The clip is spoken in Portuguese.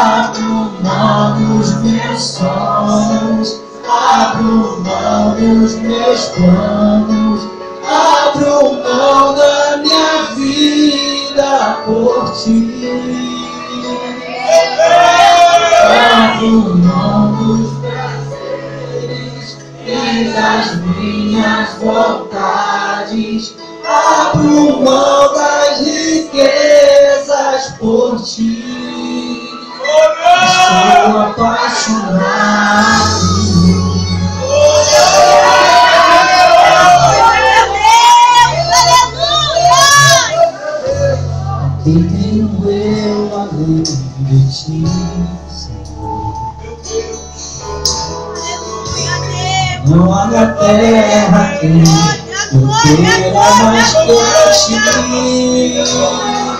Abro mão dos meus sonhos, abro mão dos meus planos, abro mão da minha vida por ti. Abro mão dos prazeres e das minhas vontades, abro mão das riquezas por ti. Tenho eu além de ti, Senhor. Não há na terra quem eu queira mais que ti.